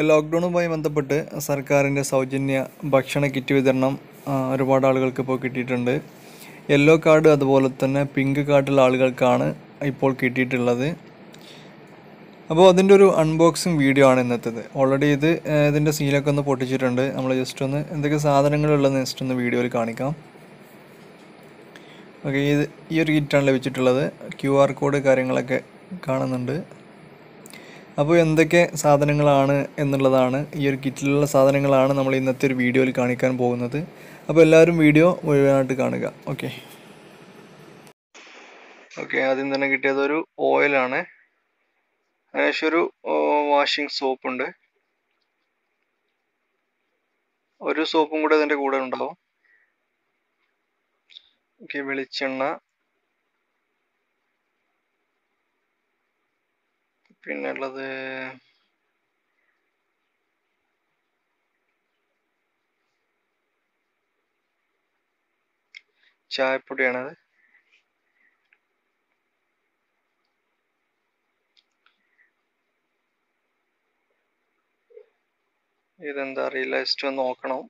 ലോക്ക്ഡൗണുമായി ബന്ധപ്പെട്ട് സർക്കാരിന്റെ സൗജന്യ ഭക്ഷണ കിറ്റ് വിതരണം ഒരുപാട് ആളുകൾക്ക് ഇപ്പോൾ കിട്ടിയിട്ടുണ്ട്. യെല്ലോ കാർഡ് അതുപോലെ തന്നെ പിങ്ക് കാർഡുള്ള ആളുകൾക്കാണ് ഇപ്പോൾ കിട്ടിയിട്ടുള്ളത്. അപ്പോൾ അതിന്റെ ഒരു അൺബോക്സിങ് വീഡിയോ ആണ് ഇന്നത്തേത്. ഓൾറെഡി ഇത് ഇതിന്റെ സീലൊക്കെ ഒന്ന് പൊട്ടിച്ചിട്ടുണ്ട്. നമ്മൾ ജസ്റ്റ് ഒന്ന് എന്തൊക്കെ സാധനങ്ങളുള്ളതെന്ന് ജസ്റ്റ് ഒന്ന് വീഡിയോയിൽ കാണിക്കാം. ഓക്കെ ഇത് ഈ ഒരു കിറ്റാണ് ലഭിച്ചിട്ടുള്ളത്. ക്യു ആർ കോഡ് കാര്യങ്ങളൊക്കെ കാണുന്നുണ്ട്. അപ്പോൾ എന്തൊക്കെ സാധനങ്ങളാണ് എന്നുള്ളതാണ് ഈ ഒരു കിറ്റിലുള്ള സാധനങ്ങളാണ് നമ്മൾ ഇന്നത്തെ ഒരു വീഡിയോയിൽ കാണിക്കാൻ പോകുന്നത്. അപ്പോൾ എല്ലാവരും വീഡിയോ മുഴുവനായിട്ട് കാണുക. ഓക്കെ. ഓക്കെ ആദ്യം തന്നെ കിട്ടിയത് ഒരു ഓയിലാണ്. അതിനുശേഷം ഒരു വാഷിംഗ് സോപ്പ് ഉണ്ട്. ഒരു സോപ്പും കൂടെ അതിന്റെ കൂടെ ഉണ്ടാവും. ഓക്കെ വെളിച്ചെണ്ണ. പിന്നെ ഉള്ളത് ചായപ്പൊടിയാണത്. ഇതെന്താ അറിയില്ല ജസ്റ്റ് ഒന്ന് നോക്കണം.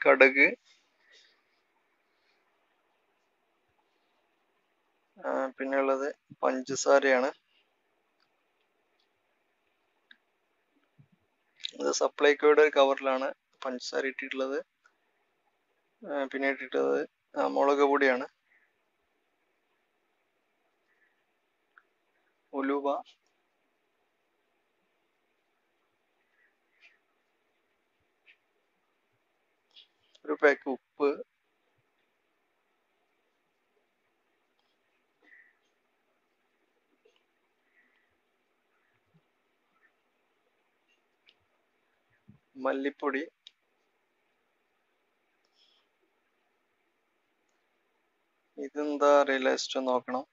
കടുക് ആ, പിന്നെ ഉള്ളത് പഞ്ചസാരയാണ്. ഇത് സപ്ലൈക്കോയുടെ ഒരു കവറിലാണ് പഞ്ചസാര ഇട്ടിട്ടുള്ളത്. പിന്നെ ഇട്ടിട്ടുള്ളത് മുളക് പൊടിയാണ്. ഉലുവ. ഒരു പാക്ക് ഉപ്പ്. മല്ലിപ്പൊടി. ഇതെന്താ അറിയില്ല ജസ്റ്റ് നോക്കണം.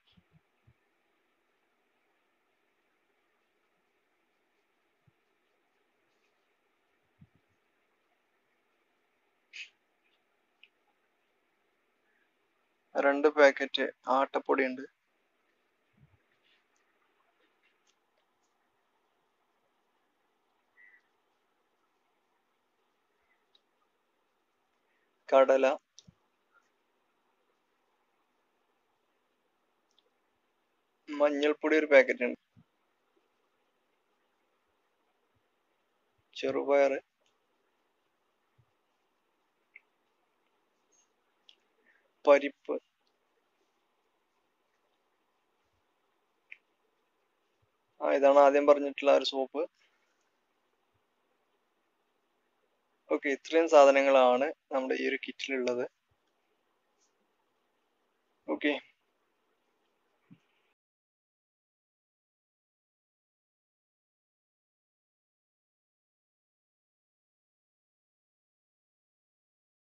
രണ്ട് പാക്കറ്റ് ആട്ടപ്പൊടി ഉണ്ട് കടല. മഞ്ഞൾപ്പൊടി ഒരു പാക്കറ്റ് ഉണ്ട്. ചെറുപയർ പരിപ്പ്. ആ ഇതാണ് ആദ്യം പറഞ്ഞിട്ടുള്ള ആ ഒരു സോപ്പ്. ഓക്കെ ഇത്രയും സാധനങ്ങളാണ് നമ്മുടെ ഈ ഒരു കിറ്റിലുള്ളത് ഓക്കെ